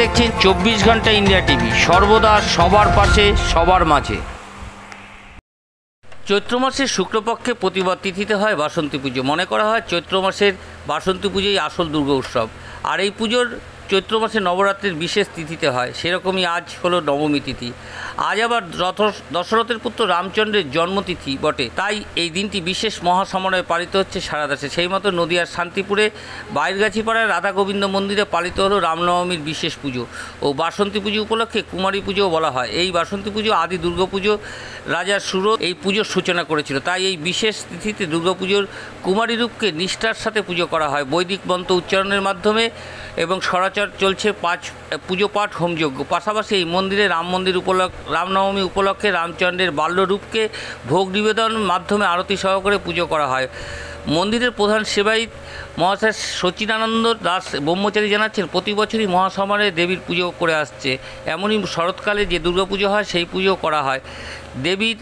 দেখছেন চব্বিশ ঘণ্টা ইন্ডিয়া টিভি। সর্বদা সবার পাশে, সবার মাঝে। চৈত্র মাসের শুক্লপক্ষে প্রতিবার তিথিতে হয় বাসন্তী পুজো। মনে করা হয় চৈত্র মাসের বাসন্তী পুজোই আসল দুর্গা উৎসব আর এই পুজোর চৈত্র মাসে নবরাত্রির বিশেষ তিথিতে হয়, সেরকমই আজ হলো নবমী তিথি। আজ আবার রথ- দশরথের পুত্র রামচন্দ্রের জন্মতিথি বটে। তাই এই দিনটি বিশেষ মহাসমারোহে পালিত হচ্ছে সারা দেশে। সেই মতো নদিয়ার শান্তিপুরে, বাইরগাছিপাড়ায় রাধা গোবিন্দ মন্দিরে পালিত হলো রামনবমীর বিশেষ পুজো ও বাসন্তী পুজো উপলক্ষে কুমারী পুজোও বলা হয়। এই বাসন্তী পুজো, আদি দুর্গাপুজো রাজা সুর এই পুজোর সূচনা করেছিল। তাই এই বিশেষ তিথিতে দুর্গাপুজোর কুমারী রূপকে নিষ্ঠার সাথে পুজো করা হয়। বৈদিক মন্ত্র উচ্চারণের মাধ্যমে এবং সরাচর চলছে পাঁচ পুজো পাঠ হোমযজ্ঞ। পাশাপাশি এই মন্দিরে রাম মন্দির উপলক্ষ, রামনবমী উপলক্ষে রামচন্দ্রের বাল্যরূপকে ভোগ নিবেদন মাধ্যমে আরতি সহকারে পুজো করা হয়। মন্দিরের প্রধান সেবায়িত মহাশয় সচিনানন্দ দাস ব্রহ্মচারী জানাচ্ছেন, প্রতি বছরই মহাসমারে দেবীর পুজো করে আসছে। এমনই শরৎকালে যে দুর্গাপুজো হয়, সেই পুজো করা হয়। দেবীর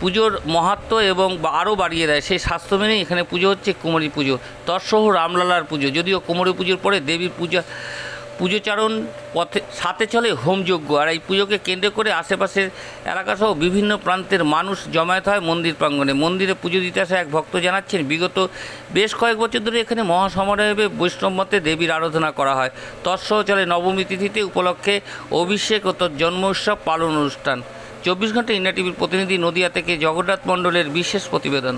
পুজোর মাহাত্ম এবং আরও বাড়িয়ে দেয়। সেই স্বাস্থ্য মেনেই এখানে পুজো হচ্ছে কুমারী পুজো। তৎসহ রামলালার পুজো। যদিও কুমারী পুজোর পরে দেবীর পূজা পুজোচারণ পথে সাথে চলে হোমযজ্ঞ। আর এই পুজোকে কেন্দ্র করে আশেপাশের এলাকাসহ বিভিন্ন প্রান্তের মানুষ জমায়েত হয় মন্দির প্রাঙ্গণে। মন্দিরে পুজো দিতে আসা এক ভক্ত জানাচ্ছেন, বিগত বেশ কয়েক বছর ধরে এখানে মহাসমারোহে বৈষ্ণব মতে দেবীর আরাধনা করা হয়। তৎসহ চলে নবমী তিথিতে উপলক্ষে অভিষেক ও তার জন্ম উৎসব পালন অনুষ্ঠান। চব্বিশ ঘণ্টা ইন্ডিয়া টিভির প্রতিনিধি নদিয়া থেকে জগন্নাথ মণ্ডলের বিশেষ প্রতিবেদন।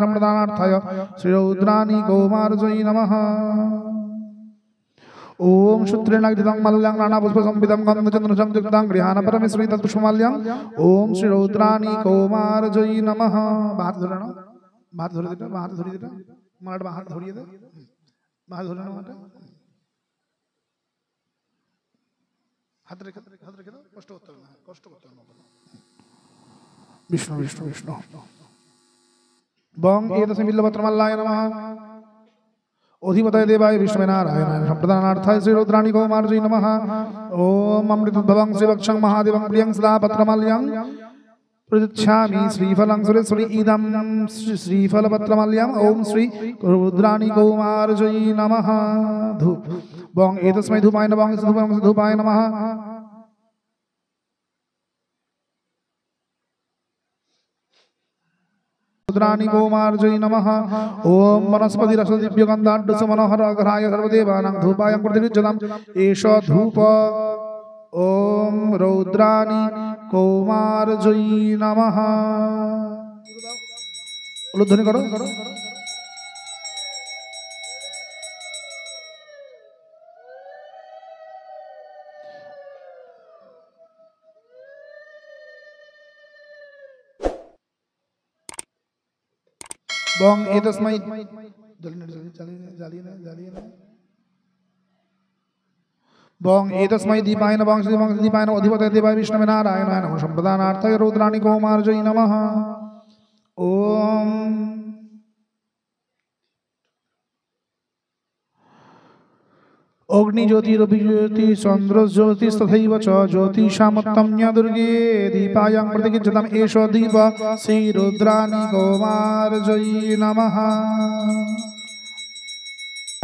सम्प्रदानार्थाय श्रीरौद्राणी कौमार्जयी नमः ॐ शूत्रेणाग्धितं मल्ल्यां नानापुष्पसंविदं गन्धचन्द्रसंयुक्तां गृहाण परमेश्वरी तत्पुष्पमाल्यां ॐ श्रीरौद्राणी कौमार्जयी नमः বাহাত ধরে নাও বাহাত ধরে দিটা বাহাত ধরে দিটা মালাটা বাহাত ধরিয়ে দে বাহাত ধরে নাও মালাটা হাত রেখে হাত রেখে দাও কষ্ট করতে হবে না কষ্ট করতে হবে না বিষ্ণু বিষ্ণু বিষ্ণু বং এতস্মিন বিল্লপত্রমল্লায় নমঃ। অধিপতয় দেবায় বিষ্ণবে নারায়ণায় সম্প্রদানার্থায় শ্রীরুদ্রাণী কৌমার্জী নমঃ। ওম অমৃতোদ্ভবং শ্রীবক্ষং মহাদেবং প্রিয়ং সদা পত্রমাল্যং প্রযচ্ছামি শ্রীফলং সুরেশ্বরী ইদম শ্রীফলপত্রমাল্যম। ওম শ্রী রুদ্রাণী কৌমার্জয়ী নমঃ। ধূপ। বং এতস্मै ধূপায় ধূপং ধূপায় নমঃ। रुद्राणि गोमार्जयी नमः ॐ वनस्पति रसदिव्य गन्धाढ्य मनोहर अग्रहाय सर्वदेवानां धूपाय प्रतिरुच्यताम् एष धूप ॐ रौद्राणि कौमार्जयी नमः উলুধ্বনি করো বং এতস্মাই বং এতস্মাই দীপায় নমঃ শ্রীমং দীপায় নমঃ অধিপতে দেবায় বিষ্ণবে নারায়ণায় নমঃ সম্প্রদানার্থায় রৌদ্রাণি কৌমার্জয়ী নমঃ ওম অগ্নিজ্যোতিরভিজ্যোতি চন্দ্রজ্যোতিস্তথৈব চ জ্যোতিষামত্তম্য দুর্গে দীপায়াং প্রতিকিঞ্চিতম এষ দীপ শ্রীরুদ্রাণি কৌমার্জয়ী নমঃ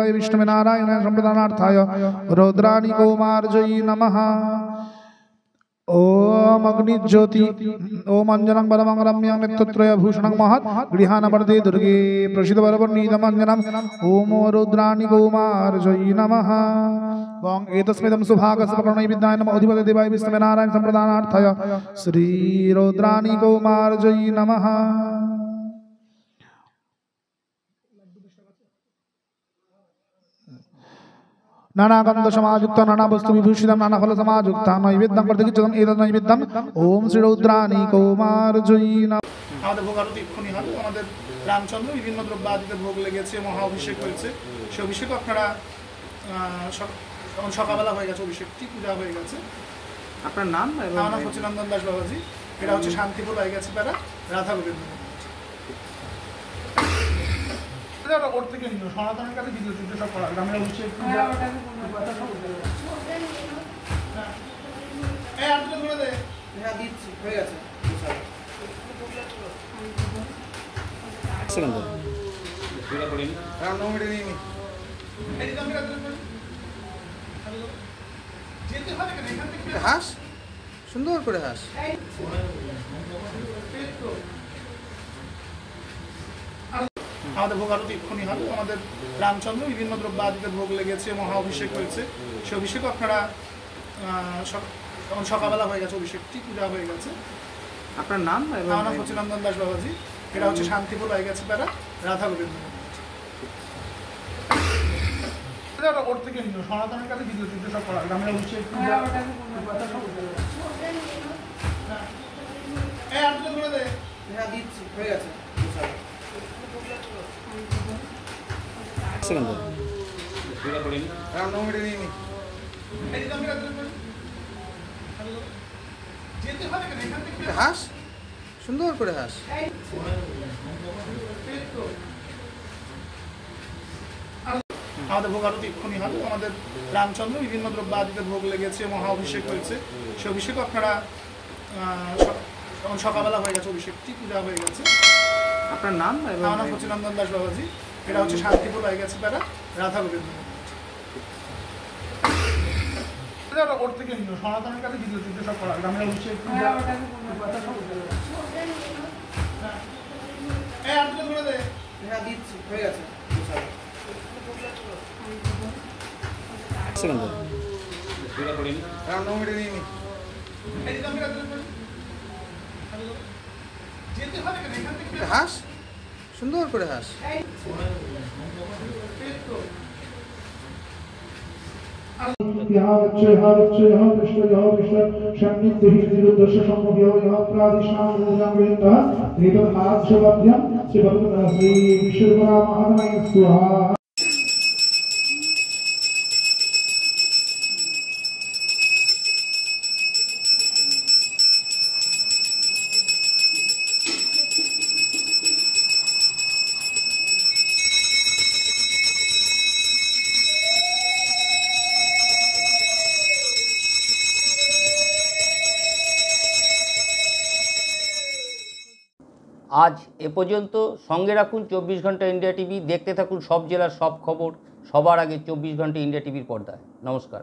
विष्णु नारायण संप्रदानार्थाय रुद्राणि कौमार्जयी नमः ओम अग्नि ज्योति ओम अंजनम बलम रम्यं नित्यत्रय भूषणं महत् गृहान वर्दे दुर्गे प्रसिद्ध बलवर्णीतम अंजनम ओम रुद्राणि गोमार जय नमः। ओम एतस्मिदं सुभाग सुभागसपर्णै विद्याय नमः। अधिपति देवाय विष्णवे नारायण संप्रदानार्थय श्री रुद्राणि गोमार जय नमः। নানা গন্ধ সমাযুক্ত নানা বস্তু বিভূষিতম নানা ফল সমাযুক্ত নৈবেদ্যম করতে কিছু এদ নৈবেদ্যম ওম শ্রী রৌদ্রাণী কৌমার জয়ী আমাদের ভোগারতি এক্ষুনি হবে আমাদের রামচন্দ্র বিভিন্ন দ্রব্য আদিতে ভোগ লেগেছে মহা অভিষেক হয়েছে। সেই অভিষেক আপনারা সকালবেলা হয়ে গেছে অভিষেকটি পূজা হয়ে গেছে। আপনার নাম? আমার নাম নন্দন দাস বাবাজি। এটা হচ্ছে শান্তিপুর হয়ে গেছে তারা রাধা গোবিন্দ। ওর থেকে নিও সনাতনের কাছে ভিডিও চিত্র সব করা। পূজা হ্যাঁ। এই ধরে দে। হ্যাঁ দিচ্ছি হয়ে গেছে। একটা হাস? সুন্দর করে হাস। আমাদের ভোগ আরতি এক্ষুনি হবে আমাদের রামচন্দ্র বিভিন্ন দ্রব্য আদিতে ভোগ লেগেছে মহা অভিষেক হয়েছে। সে অভিষেক আপনারা সকালবেলা হয়ে গেছে অভিষেকটি পূজা হয়ে গেছে। আপনার নাম আমার নাম সচিনন্দন দাস বাবাজি। এটা হচ্ছে শান্তিপুর হয়ে গেছে পাড়া রাধা গোবিন্দ ওর থেকে সনাতনের কাছে ভিডিও চিত্র সব করা গ্রামের অভিষেক হ্যাঁ। দে। হ্যাঁ দিচ্ছি হয়ে গেছে। একটা হাস? সুন্দর করে হাস। আমাদের ভোগ আরতি এক্ষুনি হবে আমাদের রামচন্দ্র বিভিন্ন দ্রব্য আদিতে ভোগ লেগেছে মহা অভিষেক হয়েছে। সে অভিষেক আপনারা সকালবেলা হয়ে গেছে অভিষেকটি পূজা হয়ে গেছে। আপনার নাম এবং আমার নাম সচিনন্দন দাস বাবাজি। এটা হচ্ছে শান্তিপুর হয়ে গেছে পাড়া রাধা গোবিন্দ ওর থেকে সনাতনের কাছে ভিডিও চিত্র সব করা গ্রামের পূজা হ্যাঁ। এই আরতিটা ধরে দে। হ্যাঁ দিচ্ছি হয়ে গেছে। রামনবমীটা নিয়ে নি। এইদিকে আমি হাস সুন্দর করে হাস ह्याच्च ह्याच्च ह्यः कृष्ण ह्यः कृष्ण षण्नित्यहि विरुद्धस्य सम्मुख्यो ह्यः प्रादिष्णामूलङ्गृहीतः एतद् श्रीभद्रः श्री विश्वकर्माहरणाय स्वाहा আজ এ পর্যন্ত সঙ্গে রাখুন চব্বিশ ঘণ্টা ইন্ডিয়া টিভি, দেখতে থাকুন সব জেলার সব খবর, সবার আগে চব্বিশ ঘণ্টা ইন্ডিয়া টিভির পর্দায়। নমস্কার।